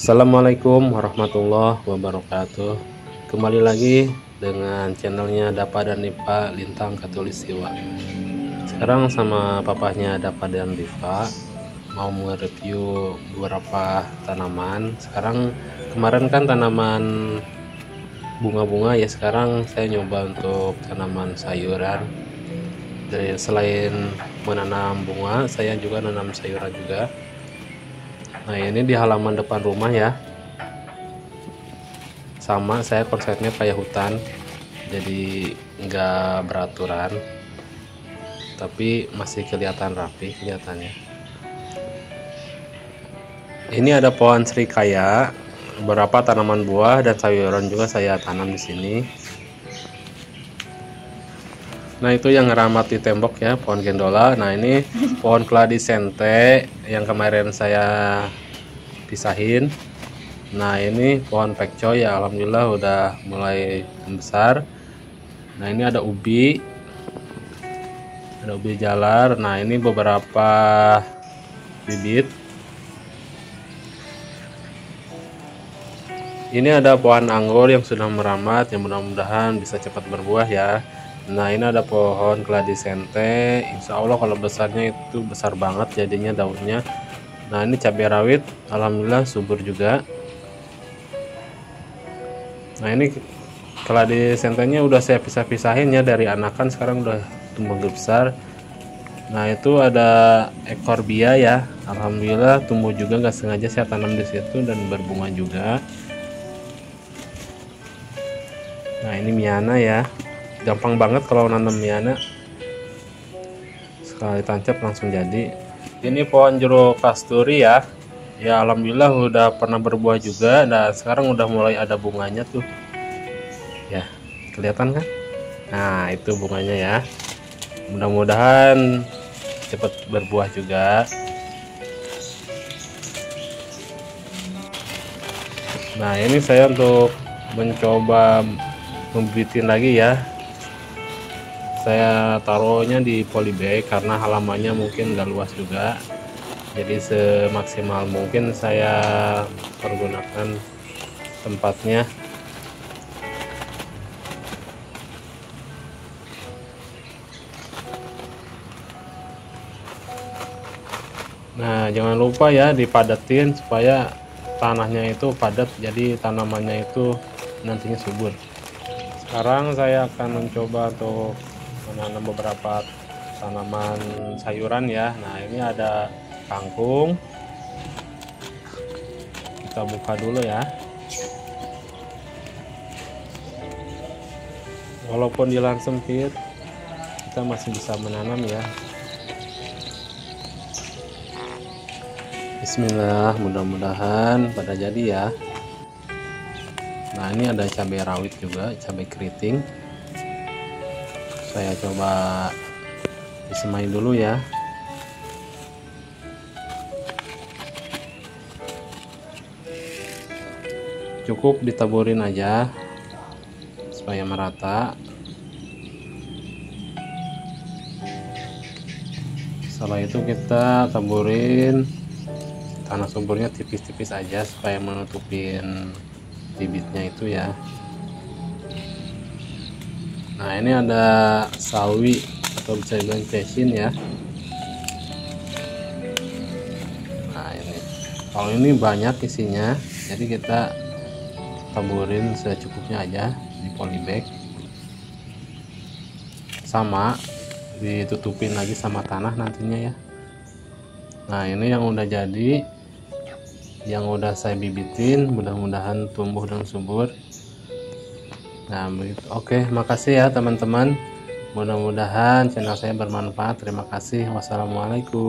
Assalamualaikum warahmatullahi wabarakatuh. Kembali lagi dengan channelnya Dapa dan Dipa Lintang Katulistiwa Sekarang sama papahnya Dapa dan Dipa Mau mereview beberapa tanaman. Sekarang kemarin kan tanaman bunga-bunga ya Sekarang saya nyoba untuk tanaman sayuran. Dari selain menanam bunga Saya juga nanam sayuran juga Nah ini di halaman depan rumah ya. Sama saya konsepnya kayak hutan Jadi nggak beraturan Tapi masih kelihatan rapi kelihatannya. Ini ada pohon serikaya Beberapa tanaman buah dan sayuran juga saya tanam di sini Nah itu yang ngeramat di tembok ya pohon gendola. Nah ini pohon keladi sente yang kemarin saya pisahin. Nah ini pohon pekcoy ya alhamdulillah udah mulai membesar. Nah ini ada ubi, ada ubi jalar. Nah ini beberapa bibit. Ini ada pohon anggur yang sudah meramat, yang mudah-mudahan bisa cepat berbuah ya. Nah ini ada pohon keladi sente Insya Allah kalau besarnya itu besar banget jadinya daunnya. Nah ini cabai rawit. Alhamdulillah subur juga. Nah ini keladi sentenya udah saya pisah-pisahin ya dari anakan. Sekarang udah tumbuh besar. Nah itu ada ekor bia ya. Alhamdulillah tumbuh juga. Nggak sengaja saya tanam di situ dan berbunga juga. Nah ini miana ya gampang banget kalau nanam miana sekali tancap langsung jadi. Ini pohon jeruk kasturi ya. Ya alhamdulillah udah pernah berbuah juga dan sekarang udah mulai ada bunganya tuh. Ya kelihatan kan? Nah itu bunganya ya. Mudah-mudahan cepat berbuah juga. Nah ini saya untuk mencoba membitin lagi ya saya taruhnya di polybag karena halamannya mungkin gak luas juga. Jadi semaksimal mungkin saya pergunakan tempatnya. Nah jangan lupa ya dipadatin supaya tanahnya itu padat jadi tanamannya itu nantinya subur. Sekarang saya akan mencoba untuk menanam beberapa tanaman sayuran ya. Nah ini ada kangkung. Kita buka dulu ya. Walaupun di lahan sempit kita masih bisa menanam ya. Bismillah mudah-mudahan pada jadi ya. Nah ini ada cabai rawit juga cabai keriting saya coba disemai dulu ya. Cukup ditaburin aja supaya merata. Setelah itu kita taburin tanah suburnya tipis-tipis aja supaya menutupin bibitnya itu ya nah ini ada sawi atau bisa dibilang cesin ya. Nah ini. Kalau ini banyak isinya jadi kita taburin secukupnya aja di polybag. Sama ditutupin lagi sama tanah nantinya ya. Nah ini yang udah jadi yang udah saya bibitin mudah-mudahan tumbuh dan subur Nah, begitu. Oke, makasih ya teman-teman. Mudah-mudahan channel saya bermanfaat. Terima kasih. Wassalamualaikum.